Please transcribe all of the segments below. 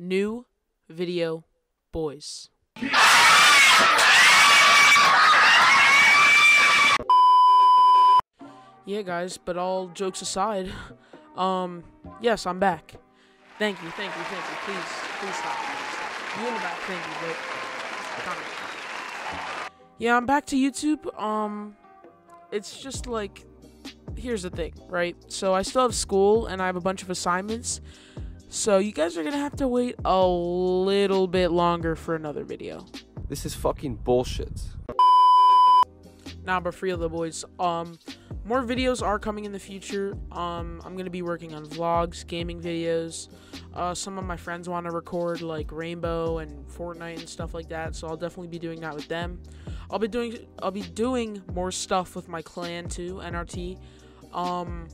new video boys. Yeah, guys, but all jokes aside, um, yes, I'm back. Thank you, thank you, thank you. Please, please stop. You in the back, thank you, but. Yeah, I'm back to YouTube. Um, it's just like, here's the thing, right? So I still have school and I have a bunch of assignments. So you guys are gonna have to wait a little bit longer for another video. This is fucking bullshit. Nah, but for real though, boys. Um, more videos are coming in the future. Um, I'm gonna be working on vlogs, gaming videos. Uh, some of my friends want to record like Rainbow and Fortnite and stuff like that, so I'll definitely be doing that with them. I'll be doing I'll be doing more stuff with my clan too, NRT. Um,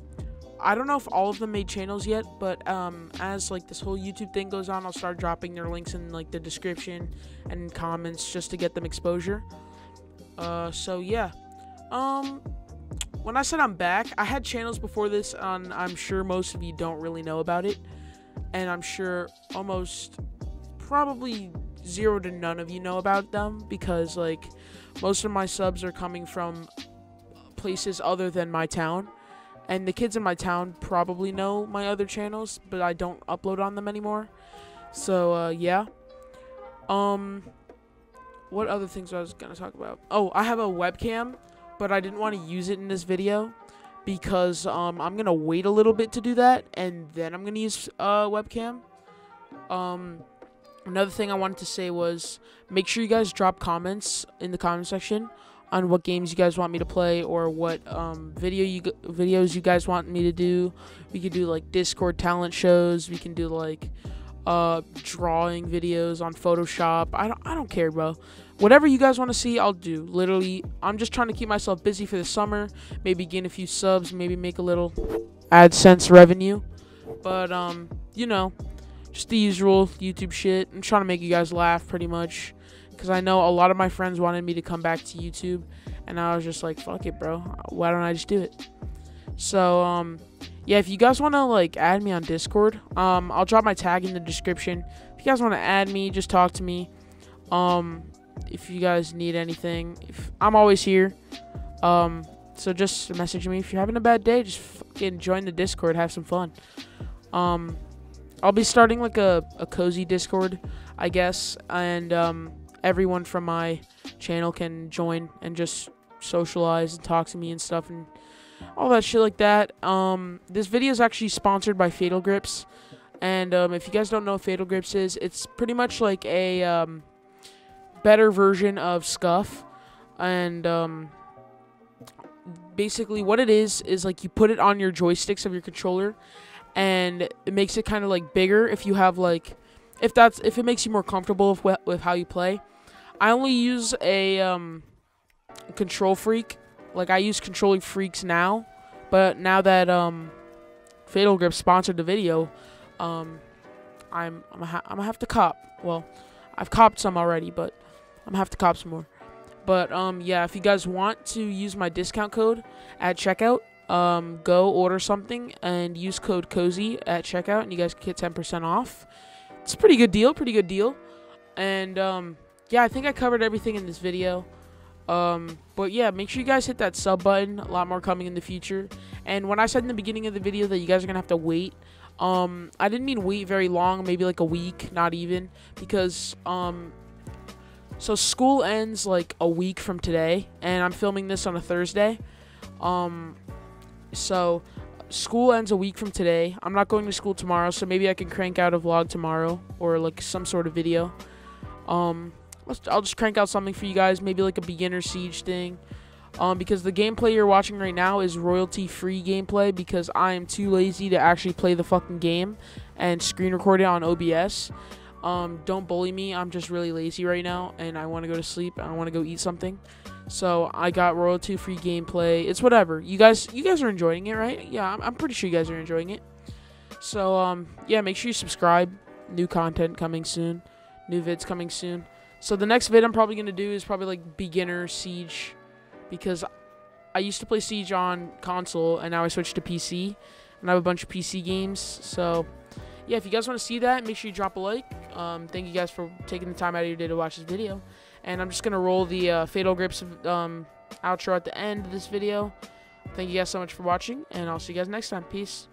I don't know if all of them made channels yet, but um, as like this whole YouTube thing goes on, I'll start dropping their links in like the description and comments just to get them exposure. Uh, so yeah. Um, when I said I'm back, I had channels before this, and I'm sure most of you don't really know about it, and I'm sure almost probably zero to none of you know about them because like most of my subs are coming from places other than my town and the kids in my town probably know my other channels but i don't upload on them anymore. So uh, yeah. Um what other things i was gonna talk about? Oh i have a webcam but i didn't want to use it in this video because um i'm gonna wait a little bit to do that and then i'm gonna use uh webcam. Um another thing i wanted to say was make sure you guys drop comments in the comment section on what games you guys want me to play or what um, video you videos you guys want me to do. We could do like Discord talent shows. We can do like uh, drawing videos on Photoshop. I don't I don't care, bro. Whatever you guys want to see, I'll do. Literally, I'm just trying to keep myself busy for the summer. Maybe gain a few subs. Maybe make a little AdSense revenue. But um, you know, just the usual YouTube shit. I'm trying to make you guys laugh, pretty much because I know a lot of my friends wanted me to come back to YouTube, and I was just like, "Fuck it, bro. Why don't I just do it?" So, um, yeah, if you guys want to like add me on Discord, um, I'll drop my tag in the description. If you guys want to add me, just talk to me. Um, if you guys need anything, if I'm always here. Um, so just message me if you're having a bad day. Just fucking join the Discord, have some fun. Um, I'll be starting like a a Kozi Discord, I guess, and um everyone from my channel can join and just socialize and talk to me and stuff and all that shit like that. Um, this video is actually sponsored by Fatal Grips, and um, if you guys don't know what Fatal Grips is, it's pretty much like a um, better version of SCUF, and um, basically what it is is like you put it on your joysticks of your controller, and it makes it kind of like bigger if you have like if that's if it makes you more comfortable with, with how you play. I only use a um, KontrolFreek. Like I use controlling freaks now, but now that um, Fatal Grip sponsored the video, um, I'm I'm gonna, have to cop. Well, I've copped some already, but I'm gonna have to cop some more. But um, yeah, if you guys want to use my discount code at checkout, um, go order something and use code Kozi at checkout, and you guys get 10% off. It's a pretty good deal, pretty good deal. And um, yeah, I think I covered everything in this video. Um, but yeah, make sure you guys hit that sub button. A lot more coming in the future. And when I said in the beginning of the video that you guys are gonna have to wait, um, I didn't mean wait very long, maybe like a week, not even, because um, so school ends like a week from today, and I'm filming this on a Thursday. Um, so school ends a week from today. I'm not going to school tomorrow, so maybe I can crank out a vlog tomorrow or like some sort of video. Um, I'll just crank out something for you guys, maybe like a beginner siege thing. Um, because the gameplay you're watching right now is royalty free gameplay because I am too lazy to actually play the fucking game and screen record it on OBS. Um, don't bully me. I'm just really lazy right now and I want to go to sleep. I want to go eat something. So I got royalty free gameplay. It's whatever. You guys, you guys are enjoying it, right? Yeah, I'm, I'm pretty sure you guys are enjoying it. So um, yeah, make sure you subscribe. New content coming soon. New vids coming soon. So the next vid I'm probably going to do is probably like beginner Siege because I used to play Siege on console and now I switched to PC and I have a bunch of PC games. So yeah, if you guys want to see that, make sure you drop a like. Um, thank you guys for taking the time out of your day to watch this video. And I'm just gonna roll the uh, Fatal Grips um, outro at the end of this video. Thank you guys so much for watching, and I'll see you guys next time. Peace.